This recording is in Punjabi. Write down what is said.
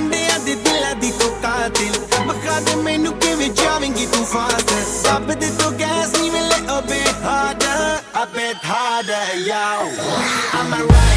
ਮੁੰਡਿਆਂ ਦੇ ਦਿਲਾਂ ਦੀ ਤੂੰ ਕਾਤਿਲ। ਬਖਾ ਦੇ ਮੈਨੂੰ ਕਿਵੇਂ ਜਾਵੇਂਗੀ ਤੂੰ ਫਾਸਟ? ਸਭ ਦੇ ਤੋਂ ਗੈਸ ਨਹੀਂ ਮਿਲੇ, ਅਬੇ harder a bit harder yo I'm